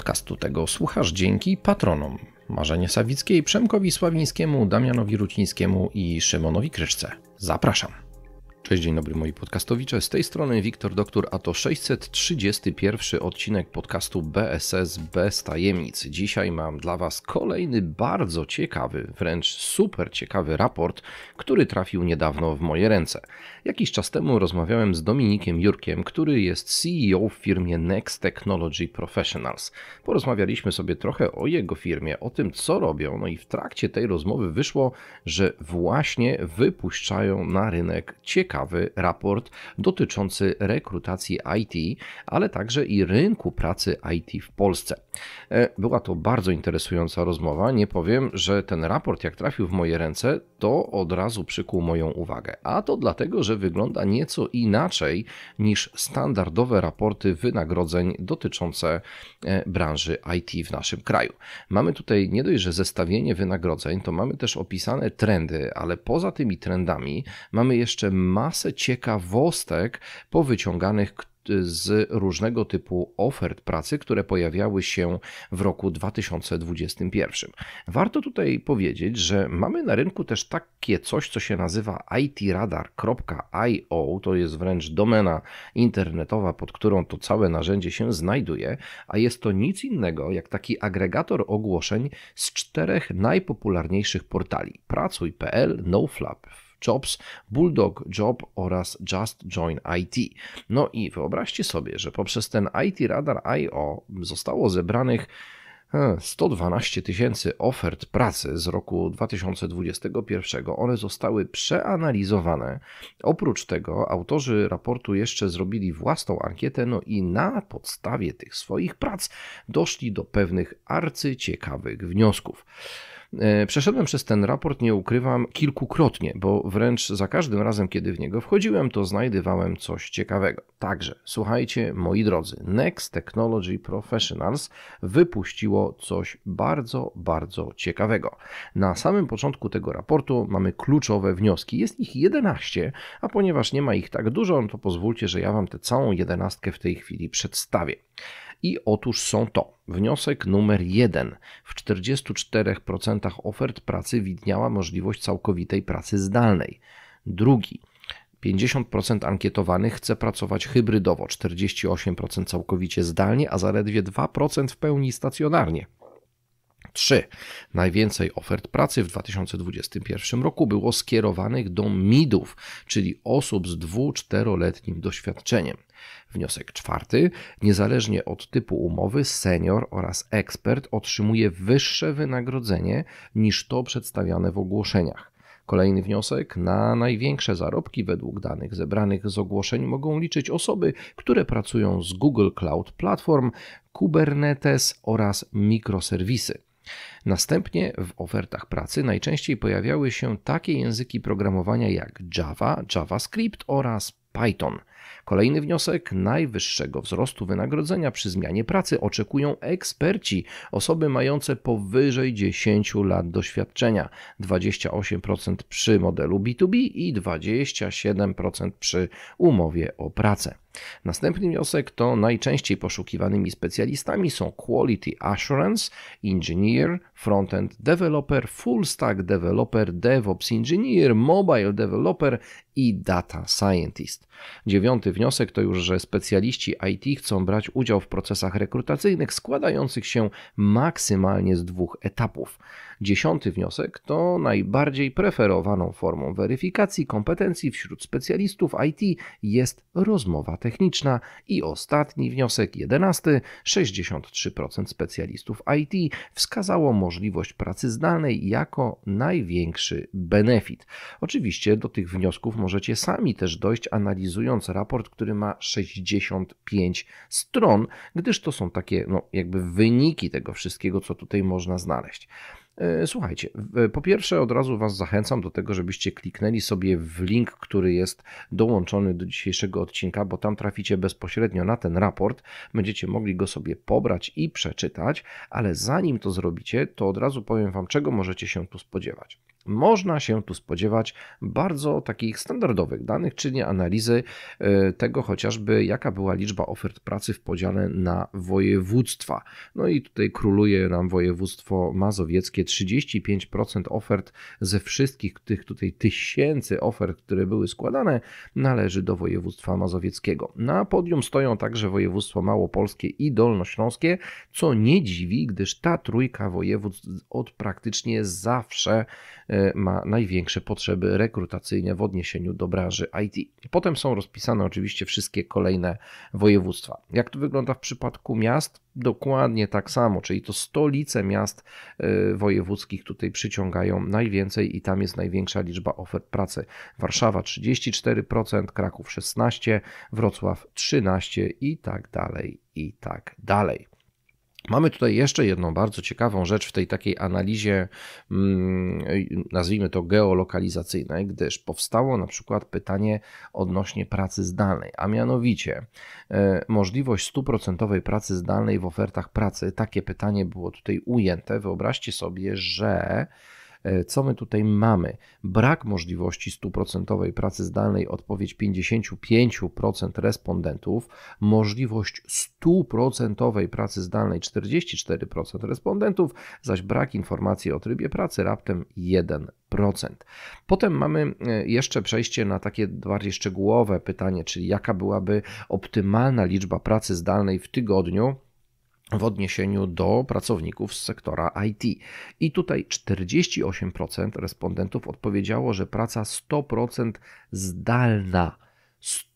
Podcastu tego słuchasz dzięki patronom Marzenie Sawickiej, Przemkowi Sławińskiemu, Damianowi Rucińskiemu i Szymonowi Kryszce. Zapraszam. Cześć, dzień dobry moi podcastowicze. Z tej strony Wiktor Doktor, a to 631 odcinek podcastu BSS bez tajemnic. Dzisiaj mam dla Was kolejny bardzo ciekawy, wręcz super ciekawy raport, który trafił niedawno w moje ręce. Jakiś czas temu rozmawiałem z Dominikiem Jurkiem, który jest CEO w firmie Next Technology Professionals. Porozmawialiśmy sobie trochę o jego firmie, o tym co robią, no i w trakcie tej rozmowy wyszło, że właśnie wypuszczają na rynek ciekawy ciekawy raport dotyczący rekrutacji IT, ale także i rynku pracy IT w Polsce. E, była to bardzo interesująca rozmowa. Nie powiem, że ten raport, jak trafił w moje ręce, to od razu przykuł moją uwagę. A to dlatego, że wygląda nieco inaczej niż standardowe raporty wynagrodzeń dotyczące e, branży IT w naszym kraju. Mamy tutaj nie dość, że zestawienie wynagrodzeń, to mamy też opisane trendy, ale poza tymi trendami mamy jeszcze masę ciekawostek powyciąganych, z różnego typu ofert pracy, które pojawiały się w roku 2021. Warto tutaj powiedzieć, że mamy na rynku też takie coś, co się nazywa itradar.io, to jest wręcz domena internetowa, pod którą to całe narzędzie się znajduje, a jest to nic innego jak taki agregator ogłoszeń z czterech najpopularniejszych portali: pracuj.pl, NoFlap, Jobs, Bulldog Job oraz Just Join IT. No i wyobraźcie sobie, że poprzez ten IT Radar IO zostało zebranych 112 tysięcy ofert pracy z roku 2021. One zostały przeanalizowane. Oprócz tego autorzy raportu jeszcze zrobili własną ankietę, no i na podstawie tych swoich prac doszli do pewnych arcyciekawych wniosków. E, przeszedłem przez ten raport, nie ukrywam, kilkukrotnie, bo wręcz za każdym razem, kiedy w niego wchodziłem, to znajdywałem coś ciekawego. Także, słuchajcie, moi drodzy, Next Technology Professionals wypuściło coś bardzo, bardzo ciekawego. Na samym początku tego raportu mamy kluczowe wnioski. Jest ich 11, a ponieważ nie ma ich tak dużo, to pozwólcie, że ja Wam tę całą jedenastkę w tej chwili przedstawię. I otóż są to. Wniosek numer jeden. W 44% ofert pracy widniała możliwość całkowitej pracy zdalnej. Drugi. 50% ankietowanych chce pracować hybrydowo, 48% całkowicie zdalnie, a zaledwie 2% w pełni stacjonarnie. 3. Najwięcej ofert pracy w 2021 roku było skierowanych do midów, czyli osób z 2-4-letnim doświadczeniem. Wniosek czwarty. Niezależnie od typu umowy, senior oraz ekspert otrzymuje wyższe wynagrodzenie niż to przedstawiane w ogłoszeniach. Kolejny wniosek. Na największe zarobki według danych zebranych z ogłoszeń mogą liczyć osoby, które pracują z Google Cloud Platform, Kubernetes oraz mikroserwisy. Następnie w ofertach pracy najczęściej pojawiały się takie języki programowania jak Java, JavaScript oraz Python. Kolejny wniosek: najwyższego wzrostu wynagrodzenia przy zmianie pracy oczekują eksperci, osoby mające powyżej 10 lat doświadczenia 28% przy modelu B2B i 27% przy umowie o pracę. Następny wniosek to najczęściej poszukiwanymi specjalistami są Quality Assurance, Engineer, Frontend Developer, Full Stack Developer, DevOps Engineer, Mobile Developer i Data Scientist. Dziewiąty wniosek to już, że specjaliści IT chcą brać udział w procesach rekrutacyjnych składających się maksymalnie z dwóch etapów. Dziesiąty wniosek to najbardziej preferowaną formą weryfikacji kompetencji wśród specjalistów IT jest rozmowa techniczna. I ostatni wniosek, jedenasty, 63% specjalistów IT wskazało możliwość pracy zdalnej jako największy benefit. Oczywiście do tych wniosków możecie sami też dojść analizując raport, który ma 65 stron, gdyż to są takie no, jakby wyniki tego wszystkiego, co tutaj można znaleźć. E, słuchajcie, po pierwsze od razu Was zachęcam do tego, żebyście kliknęli sobie w link, który jest dołączony do dzisiejszego odcinka, bo tam traficie bezpośrednio na ten raport. Będziecie mogli go sobie pobrać i przeczytać, ale zanim to zrobicie, to od razu powiem Wam, czego możecie się tu spodziewać. Można się tu spodziewać bardzo takich standardowych danych, czyli analizy e, tego chociażby, jaka była liczba ofert pracy w podziale na województwa. No i tutaj króluje nam województwo mazowieckie. 35% ofert ze wszystkich tych tutaj tysięcy ofert, które były składane, należy do województwa mazowieckiego. Na podium stoją także województwo małopolskie i dolnośląskie, co nie dziwi, gdyż ta trójka województw od praktycznie zawsze ma największe potrzeby rekrutacyjne w odniesieniu do branży IT. Potem są rozpisane oczywiście wszystkie kolejne województwa. Jak to wygląda w przypadku miast? Dokładnie tak samo, czyli to stolice miast e, wojewódzkich tutaj przyciągają najwięcej i tam jest największa liczba ofert pracy. Warszawa 34%, Kraków 16%, Wrocław 13% i tak dalej, i tak dalej. Mamy tutaj jeszcze jedną bardzo ciekawą rzecz w tej takiej analizie, mm, nazwijmy to geolokalizacyjnej, gdyż powstało na przykład pytanie odnośnie pracy zdalnej, a mianowicie e, możliwość stuprocentowej pracy zdalnej w ofertach pracy. Takie pytanie było tutaj ujęte. Wyobraźcie sobie, że co my tutaj mamy? Brak możliwości stuprocentowej pracy zdalnej, odpowiedź 55% respondentów, możliwość stuprocentowej pracy zdalnej 44% respondentów, zaś brak informacji o trybie pracy raptem 1%. Potem mamy e, jeszcze przejście na takie bardziej szczegółowe pytanie, czyli jaka byłaby optymalna liczba pracy zdalnej w tygodniu w odniesieniu do pracowników z sektora IT. I tutaj 48% respondentów odpowiedziało, że praca 100% zdalna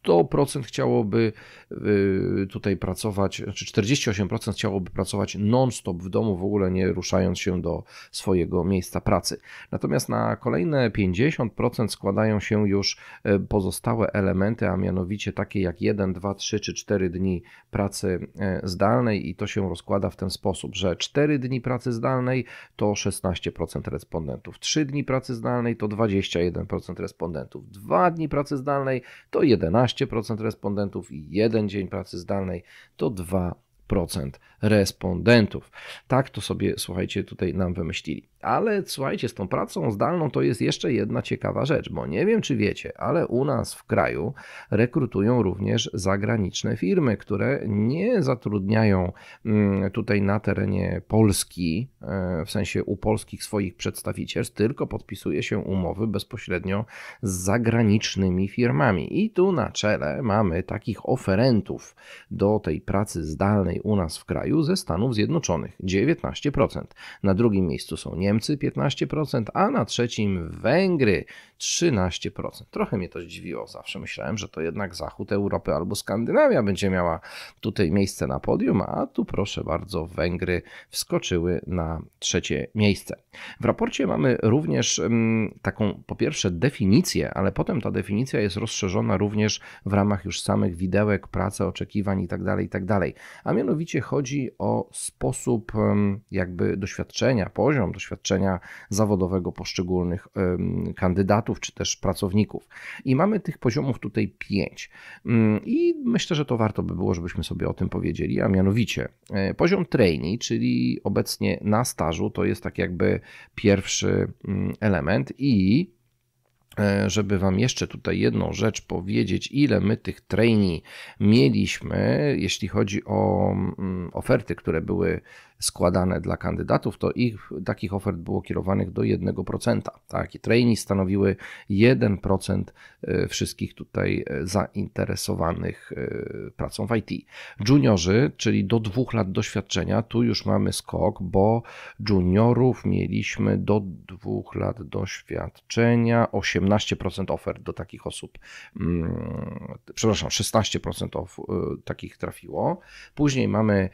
100% chciałoby y, tutaj pracować, znaczy 48% chciałoby pracować non-stop w domu, w ogóle nie ruszając się do swojego miejsca pracy. Natomiast na kolejne 50% składają się już y, pozostałe elementy, a mianowicie takie jak 1, 2, 3 czy 4 dni pracy y, zdalnej i to się rozkłada w ten sposób, że 4 dni pracy zdalnej to 16% respondentów, 3 dni pracy zdalnej to 21% respondentów, 2 dni pracy zdalnej to 11% respondentów i jeden dzień pracy zdalnej to 2% respondentów. Tak to sobie, słuchajcie, tutaj nam wymyślili. Ale słuchajcie, z tą pracą zdalną to jest jeszcze jedna ciekawa rzecz, bo nie wiem, czy wiecie, ale u nas w kraju rekrutują również zagraniczne firmy, które nie zatrudniają mm, tutaj na terenie Polski, e, w sensie u polskich swoich przedstawicielstw, tylko podpisuje się umowy bezpośrednio z zagranicznymi firmami. I tu na czele mamy takich oferentów do tej pracy zdalnej u nas w kraju ze Stanów Zjednoczonych 19%. Na drugim miejscu są Niemcy. Niemcy 15%, a na trzecim Węgry 13%. Trochę mnie to zdziwiło. Zawsze myślałem, że to jednak zachód Europy albo Skandynawia będzie miała tutaj miejsce na podium, a tu proszę bardzo, Węgry wskoczyły na trzecie miejsce. W raporcie mamy również mm, taką po pierwsze definicję, ale potem ta definicja jest rozszerzona również w ramach już samych widełek, pracy, oczekiwań itd., tak itd. Tak a mianowicie chodzi o sposób jakby doświadczenia, poziom doświadczenia zawodowego poszczególnych kandydatów czy też pracowników. I mamy tych poziomów tutaj pięć. Mm, I myślę, że to warto by było, żebyśmy sobie o tym powiedzieli, a mianowicie e, poziom trainee, czyli obecnie na stażu, to jest tak jakby pierwszy mm, element i e, żeby Wam jeszcze tutaj jedną rzecz powiedzieć, ile my tych trainee mieliśmy, jeśli chodzi o mm, oferty, które były składane dla kandydatów, to ich takich ofert było kierowanych do 1%. Tak? I trainee stanowiły 1% e, wszystkich tutaj e, zainteresowanych e, pracą w IT. Juniorzy, czyli do dwóch lat doświadczenia, tu już mamy skok, bo juniorów mieliśmy do dwóch lat doświadczenia, 18% ofert do takich osób, mm, przepraszam, 16% of, takich trafiło. Później mamy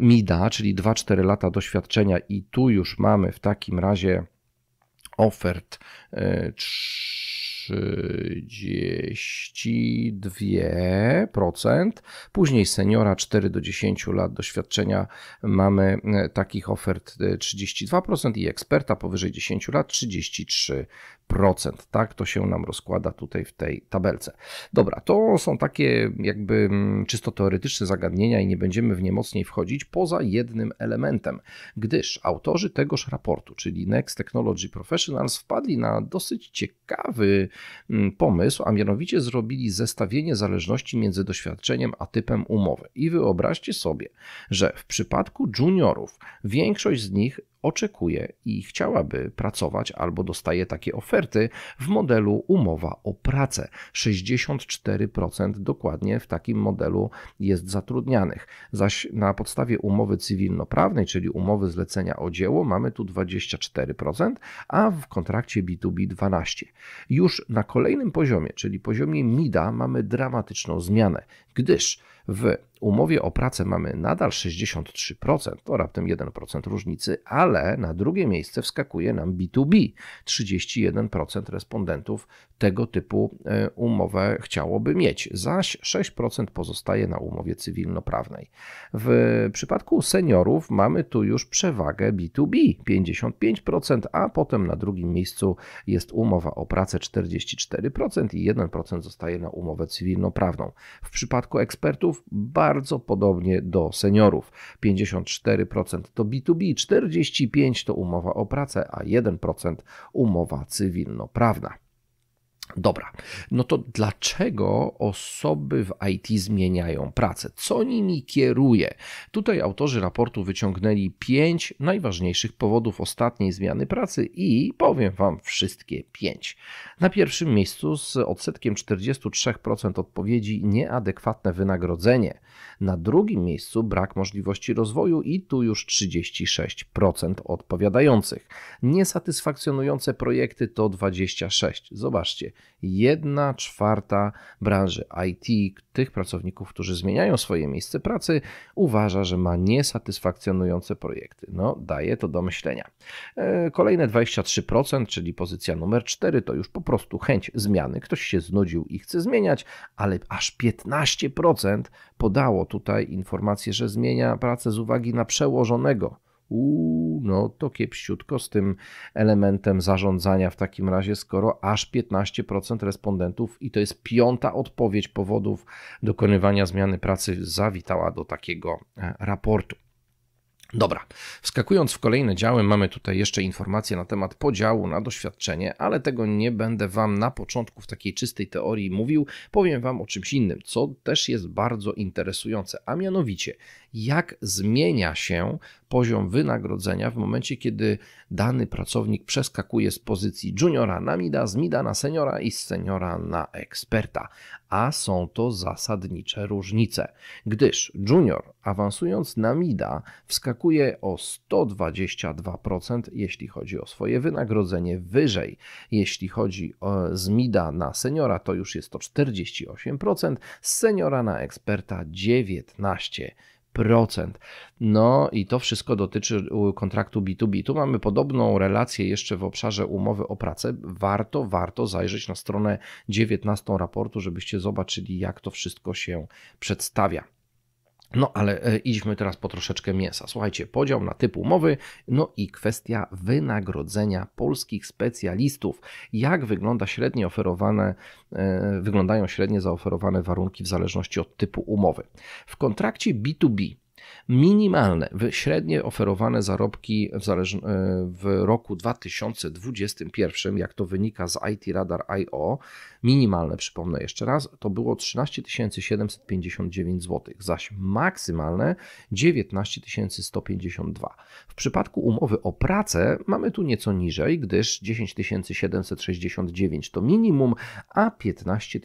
MIDA, czyli 2 2-4 lata doświadczenia i tu już mamy w takim razie ofert 3 32%. Później seniora 4 do 10 lat doświadczenia mamy e, takich ofert 32% e, i eksperta powyżej 10 lat 33%. Tak to się nam rozkłada tutaj w tej tabelce. Dobra, to są takie jakby mm, czysto teoretyczne zagadnienia i nie będziemy w nie mocniej wchodzić poza jednym elementem, gdyż autorzy tegoż raportu, czyli Next Technology Professionals, wpadli na dosyć ciekawy mm, pomysł, a mianowicie zrobili zestawienie zależności między doświadczeniem a typem umowy. I wyobraźcie sobie, że w przypadku juniorów większość z nich oczekuje i chciałaby pracować albo dostaje takie oferty w modelu umowa o pracę. 64% dokładnie w takim modelu jest zatrudnianych. Zaś na podstawie umowy cywilnoprawnej, czyli umowy zlecenia o dzieło, mamy tu 24%, a w kontrakcie B2B 12%. Już na kolejnym poziomie, czyli poziomie MIDA, mamy dramatyczną zmianę, gdyż w umowie o pracę mamy nadal 63%, to raptem 1% różnicy, ale na drugie miejsce wskakuje nam B2B. 31% respondentów tego typu e, umowę chciałoby mieć, zaś 6% pozostaje na umowie cywilnoprawnej. W przypadku seniorów mamy tu już przewagę B2B 55%, a potem na drugim miejscu jest umowa o pracę 44% i 1% zostaje na umowę cywilnoprawną. W przypadku ekspertów bardzo podobnie do seniorów. 54% to B2B, 45% to umowa o pracę, a 1% umowa cywilnoprawna. Dobra, no to dlaczego osoby w IT zmieniają pracę? Co nimi kieruje? Tutaj autorzy raportu wyciągnęli pięć najważniejszych powodów ostatniej zmiany pracy i powiem Wam wszystkie pięć. Na pierwszym miejscu z odsetkiem 43% odpowiedzi nieadekwatne wynagrodzenie. Na drugim miejscu brak możliwości rozwoju i tu już 36% odpowiadających. Niesatysfakcjonujące projekty to 26%. Zobaczcie, jedna czwarta branży IT, tych pracowników, którzy zmieniają swoje miejsce pracy, uważa, że ma niesatysfakcjonujące projekty. No, daje to do myślenia. E, kolejne 23%, czyli pozycja numer 4, to już po prostu chęć zmiany. Ktoś się znudził i chce zmieniać, ale aż 15% podało tutaj informację, że zmienia pracę z uwagi na przełożonego Uuu, no to kiepściutko z tym elementem zarządzania w takim razie, skoro aż 15% respondentów i to jest piąta odpowiedź powodów dokonywania zmiany pracy zawitała do takiego e, raportu. Dobra, wskakując w kolejne działy, mamy tutaj jeszcze informacje na temat podziału na doświadczenie, ale tego nie będę Wam na początku w takiej czystej teorii mówił. Powiem Wam o czymś innym, co też jest bardzo interesujące, a mianowicie jak zmienia się poziom wynagrodzenia w momencie, kiedy dany pracownik przeskakuje z pozycji juniora na mida, z mida na seniora i z seniora na eksperta. A są to zasadnicze różnice, gdyż junior awansując na mida wskakuje o 122%, jeśli chodzi o swoje wynagrodzenie wyżej. Jeśli chodzi o z mida na seniora, to już jest to 48%, z seniora na eksperta 19%. No i to wszystko dotyczy kontraktu B2B. Tu mamy podobną relację jeszcze w obszarze umowy o pracę. Warto, warto zajrzeć na stronę 19 raportu, żebyście zobaczyli, jak to wszystko się przedstawia. No ale e, idźmy teraz po troszeczkę mięsa. Słuchajcie, podział na typ umowy, no i kwestia wynagrodzenia polskich specjalistów. Jak wygląda średnie oferowane, e, wyglądają średnie zaoferowane warunki w zależności od typu umowy. W kontrakcie B2B Minimalne, średnie oferowane zarobki w, zależ... E, w roku 2021, jak to wynika z IT Radar IO, minimalne, przypomnę jeszcze raz, to było 13 759 zł, zaś maksymalne 19 152. W przypadku umowy o pracę mamy tu nieco niżej, gdyż 10 769 to minimum, a 15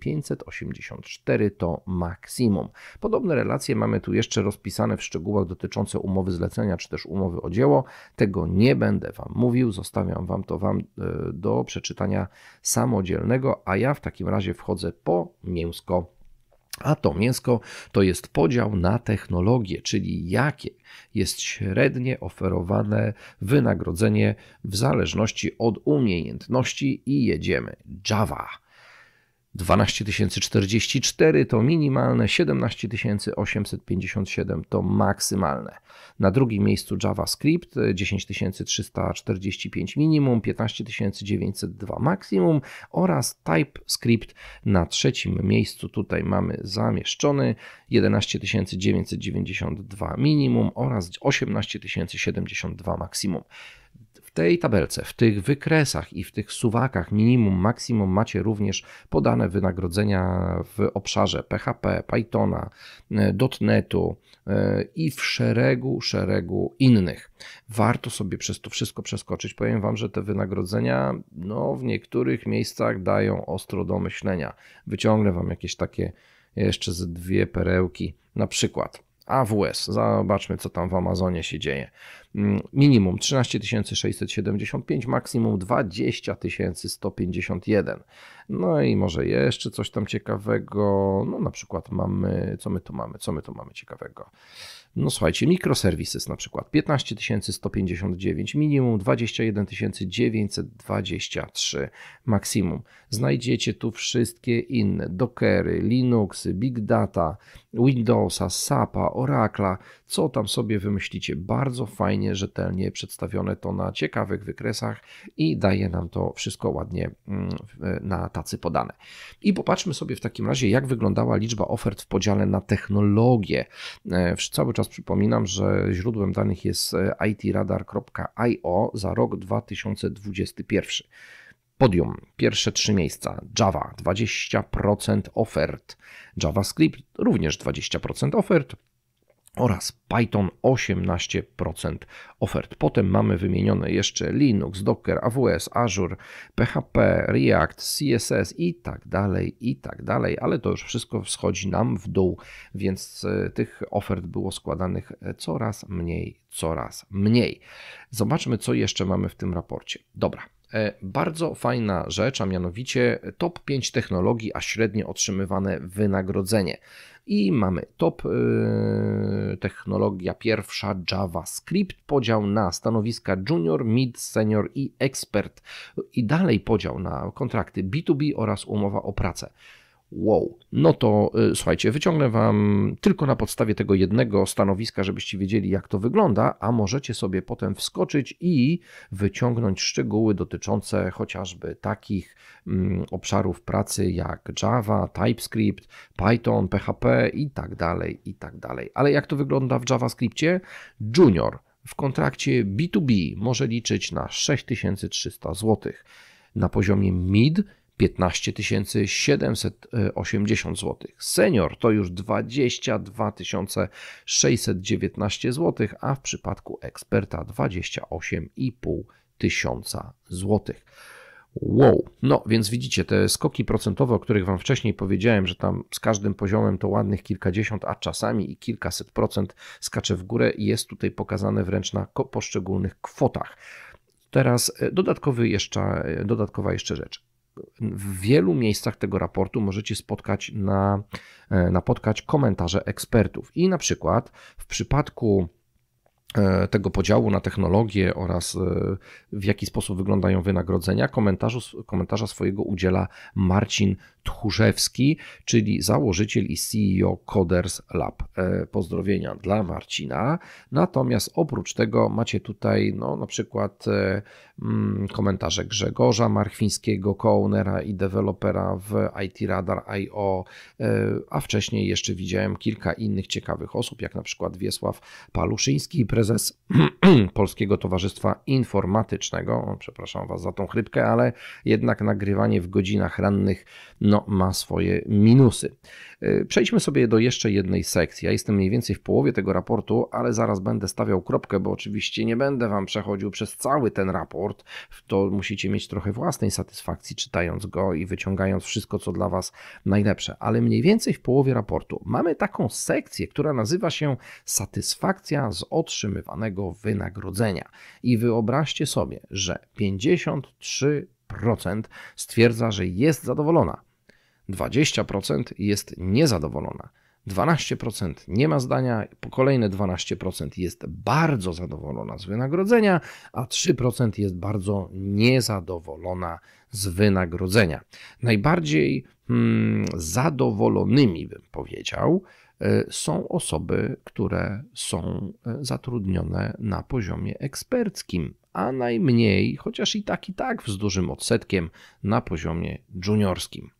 584 to maksimum. Podobne relacje mamy tu jeszcze rozpisane w szczegółach dotyczące umowy zlecenia czy też umowy o dzieło. Tego nie będę Wam mówił, zostawiam Wam to Wam e, do przeczytania samodzielnego, a ja w takim razie wchodzę po mięsko. A to mięsko to jest podział na technologie, czyli jakie jest średnie oferowane wynagrodzenie w zależności od umiejętności i jedziemy. Java. 12 044 to minimalne, 17 857 to maksymalne. Na drugim miejscu JavaScript 10 345 minimum, 15 902 maksimum oraz TypeScript na trzecim miejscu tutaj mamy zamieszczony 11 992 minimum oraz 18 072 maksimum w tej tabelce, w tych wykresach i w tych suwakach minimum, maksimum macie również podane wynagrodzenia w obszarze PHP, Pythona, e, .NETu e, i w szeregu, szeregu innych. Warto sobie przez to wszystko przeskoczyć. Powiem Wam, że te wynagrodzenia no, w niektórych miejscach dają ostro do myślenia. Wyciągnę Wam jakieś takie jeszcze ze dwie perełki. Na przykład AWS. Zobaczmy, co tam w Amazonie się dzieje. Mm, minimum 13 675, maksimum 20 151. No i może jeszcze coś tam ciekawego. No na przykład mamy, co my tu mamy, co my tu mamy ciekawego. No słuchajcie, microservices na przykład 15 159 minimum, 21 923 maksimum. Znajdziecie tu wszystkie inne Dockery, Linuxy, Big Data, Windowsa, SAPa, Oracla, co tam sobie wymyślicie. Bardzo fajnie, rzetelnie przedstawione to na ciekawych wykresach i daje nam to wszystko ładnie mm, na tacy podane. I popatrzmy sobie w takim razie, jak wyglądała liczba ofert w podziale na technologię. E, cały czas przypominam, że źródłem danych jest e, itradar.io za rok 2021. Podium, pierwsze trzy miejsca. Java 20% ofert, JavaScript również 20% ofert, oraz Python 18% ofert. Potem mamy wymienione jeszcze Linux, Docker, AWS, Azure, PHP, React, CSS i tak dalej, i tak dalej, ale to już wszystko schodzi nam w dół, więc e, tych ofert było składanych e, coraz mniej, coraz mniej. Zobaczmy, co jeszcze mamy w tym raporcie. Dobra, bardzo fajna rzecz, a mianowicie top 5 technologii, a średnio otrzymywane wynagrodzenie. I mamy top yy, technologia pierwsza JavaScript, podział na stanowiska junior, mid, senior i expert. I dalej podział na kontrakty B2B oraz umowa o pracę. Wow, no to y, słuchajcie, wyciągnę Wam tylko na podstawie tego jednego stanowiska, żebyście wiedzieli, jak to wygląda, a możecie sobie potem wskoczyć i wyciągnąć szczegóły dotyczące chociażby takich mm, obszarów pracy jak Java, TypeScript, Python, PHP i tak dalej, i tak dalej. Ale jak to wygląda w JavaScriptie? Junior w kontrakcie B2B może liczyć na 6300 zł. Na poziomie mid 15 780 zł. Senior to już 22 619 zł, a w przypadku eksperta 28,5 tysiąca złotych. Wow, no więc widzicie te skoki procentowe, o których Wam wcześniej powiedziałem, że tam z każdym poziomem to ładnych kilkadziesiąt, a czasami i kilkaset procent skacze w górę jest tutaj pokazane wręcz na poszczególnych kwotach. Teraz e, dodatkowy jeszcze, e, dodatkowa jeszcze rzecz w wielu miejscach tego raportu możecie spotkać na, e, napotkać komentarze ekspertów. I na przykład w przypadku e, tego podziału na technologię oraz e, w jaki sposób wyglądają wynagrodzenia, komentarza swojego udziela Marcin Tchórzewski, czyli założyciel i CEO Coders Lab. E, pozdrowienia dla Marcina. Natomiast oprócz tego macie tutaj no, na przykład e, mm, komentarze Grzegorza Marchwińskiego, co-ownera i dewelopera w IT Radar.io, e, a wcześniej jeszcze widziałem kilka innych ciekawych osób, jak na przykład Wiesław Paluszyński, prezes Polskiego Towarzystwa Informatycznego. Przepraszam Was za tą chrypkę, ale jednak nagrywanie w godzinach rannych no, ma swoje minusy. Y, przejdźmy sobie do jeszcze jednej sekcji. Ja jestem mniej więcej w połowie tego raportu, ale zaraz będę stawiał kropkę, bo oczywiście nie będę Wam przechodził przez cały ten raport. To musicie mieć trochę własnej satysfakcji czytając go i wyciągając wszystko, co dla Was najlepsze. Ale mniej więcej w połowie raportu mamy taką sekcję, która nazywa się Satysfakcja z otrzymywanego wynagrodzenia. I wyobraźcie sobie, że 53% stwierdza, że jest zadowolona 20% jest niezadowolona. 12% nie ma zdania, kolejne 12% jest bardzo zadowolona z wynagrodzenia, a 3% jest bardzo niezadowolona z wynagrodzenia. Najbardziej hmm, zadowolonymi, bym powiedział, e, są osoby, które są e, zatrudnione na poziomie eksperckim, a najmniej, chociaż i tak, i tak z dużym odsetkiem, na poziomie juniorskim.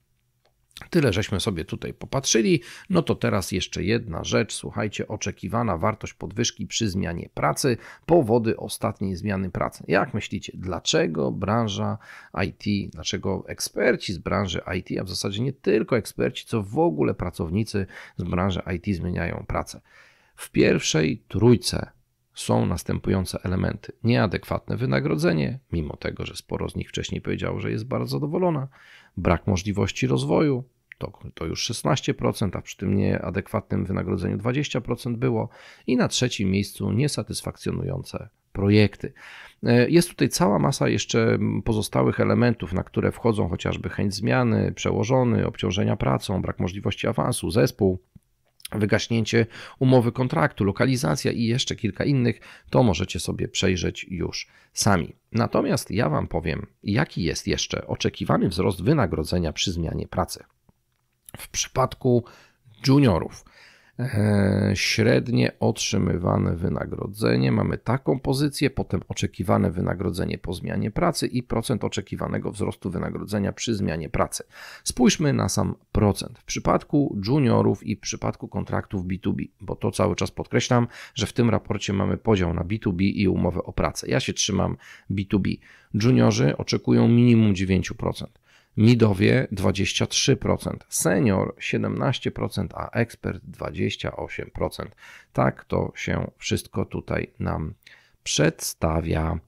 Tyle żeśmy sobie tutaj popatrzyli. No to teraz jeszcze jedna rzecz. Słuchajcie, oczekiwana wartość podwyżki przy zmianie pracy, powody ostatniej zmiany pracy. Jak myślicie, dlaczego branża IT, dlaczego eksperci z branży IT, a w zasadzie nie tylko eksperci, co w ogóle pracownicy z branży IT zmieniają pracę? W pierwszej trójce są następujące elementy: nieadekwatne wynagrodzenie, mimo tego, że sporo z nich wcześniej powiedziało, że jest bardzo zadowolona, brak możliwości rozwoju, to, to już 16%, a przy tym nieadekwatnym wynagrodzeniu 20% było, i na trzecim miejscu niesatysfakcjonujące projekty. E, jest tutaj cała masa jeszcze pozostałych elementów, na które wchodzą chociażby chęć zmiany, przełożony, obciążenia pracą, brak możliwości awansu, zespół wygaśnięcie umowy kontraktu, lokalizacja i jeszcze kilka innych, to możecie sobie przejrzeć już sami. Natomiast ja Wam powiem, jaki jest jeszcze oczekiwany wzrost wynagrodzenia przy zmianie pracy. W przypadku juniorów średnie otrzymywane wynagrodzenie. Mamy taką pozycję, potem oczekiwane wynagrodzenie po zmianie pracy i procent oczekiwanego wzrostu wynagrodzenia przy zmianie pracy. Spójrzmy na sam procent. W przypadku juniorów i w przypadku kontraktów B2B, bo to cały czas podkreślam, że w tym raporcie mamy podział na B2B i umowę o pracę. Ja się trzymam B2B. Juniorzy oczekują minimum 9% midowie 23%, senior 17%, a ekspert 28%. Tak to się wszystko tutaj nam przedstawia.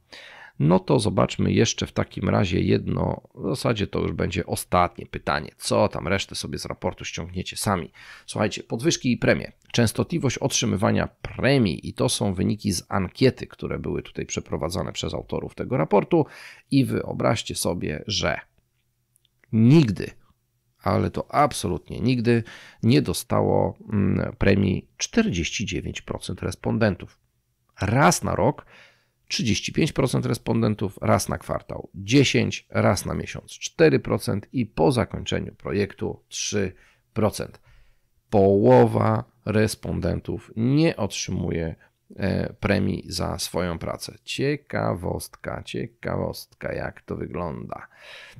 No to zobaczmy jeszcze w takim razie jedno, w zasadzie to już będzie ostatnie pytanie. Co tam resztę sobie z raportu ściągniecie sami? Słuchajcie, podwyżki i premie. Częstotliwość otrzymywania premii i to są wyniki z ankiety, które były tutaj przeprowadzane przez autorów tego raportu i wyobraźcie sobie, że nigdy, ale to absolutnie nigdy nie dostało mm, premii 49% respondentów. Raz na rok 35% respondentów, raz na kwartał 10%, raz na miesiąc 4% i po zakończeniu projektu 3%. Połowa respondentów nie otrzymuje premii za swoją pracę. Ciekawostka, ciekawostka, jak to wygląda.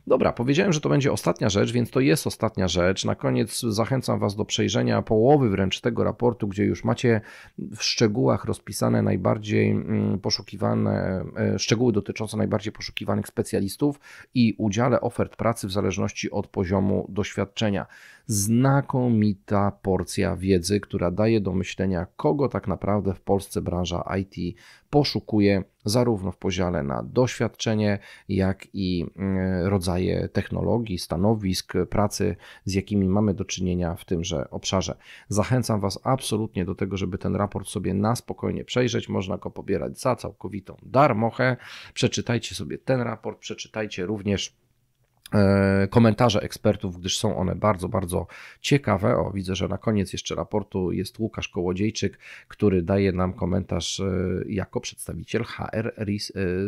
Dobra, powiedziałem, że to będzie ostatnia rzecz, więc to jest ostatnia rzecz. Na koniec zachęcam Was do przejrzenia połowy wręcz tego raportu, gdzie już macie w szczegółach rozpisane najbardziej mm, poszukiwane, e, szczegóły dotyczące najbardziej poszukiwanych specjalistów i udziale ofert pracy w zależności od poziomu doświadczenia znakomita porcja wiedzy, która daje do myślenia, kogo tak naprawdę w Polsce branża IT poszukuje, zarówno w podziale na doświadczenie, jak i mm, rodzaje technologii, stanowisk, pracy, z jakimi mamy do czynienia w tymże obszarze. Zachęcam Was absolutnie do tego, żeby ten raport sobie na spokojnie przejrzeć. Można go pobierać za całkowitą darmochę. Przeczytajcie sobie ten raport, przeczytajcie również komentarze ekspertów, gdyż są one bardzo, bardzo ciekawe. O, widzę, że na koniec jeszcze raportu jest Łukasz Kołodziejczyk, który daje nam komentarz e, jako przedstawiciel HR e,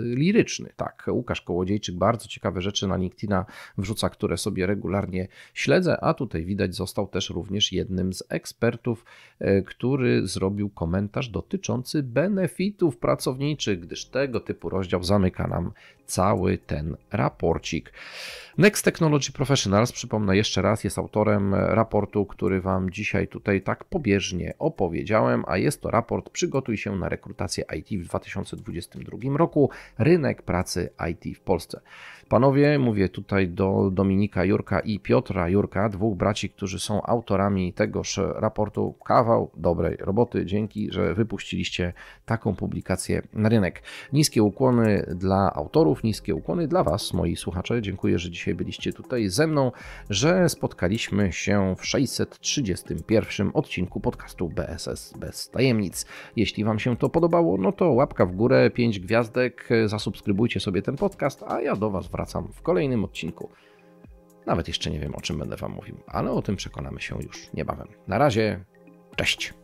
liryczny. Tak, Łukasz Kołodziejczyk bardzo ciekawe rzeczy na LinkedIna wrzuca, które sobie regularnie śledzę, a tutaj widać został też również jednym z ekspertów, który zrobił komentarz dotyczący benefitów pracowniczych, gdyż tego typu rozdział zamyka nam cały ten raporcik. Next Technology Professionals, przypomnę jeszcze raz, jest autorem raportu, który Wam dzisiaj tutaj tak pobieżnie opowiedziałem, a jest to raport Przygotuj się na rekrutację IT w 2022 roku, rynek pracy IT w Polsce. Panowie, mówię tutaj do Dominika Jurka i Piotra Jurka, dwóch braci, którzy są autorami tegoż raportu. Kawał dobrej roboty. Dzięki, że wypuściliście taką publikację na rynek. Niskie ukłony dla autorów, niskie ukłony dla Was, moi słuchacze. Dziękuję, że dzisiaj byliście tutaj ze mną, że spotkaliśmy się w 631 odcinku podcastu BSS bez tajemnic. Jeśli Wam się to podobało, no to łapka w górę, 5 gwiazdek, zasubskrybujcie sobie ten podcast, a ja do Was wracam w kolejnym odcinku. Nawet jeszcze nie wiem, o czym będę Wam mówił, ale o tym przekonamy się już niebawem. Na razie, cześć!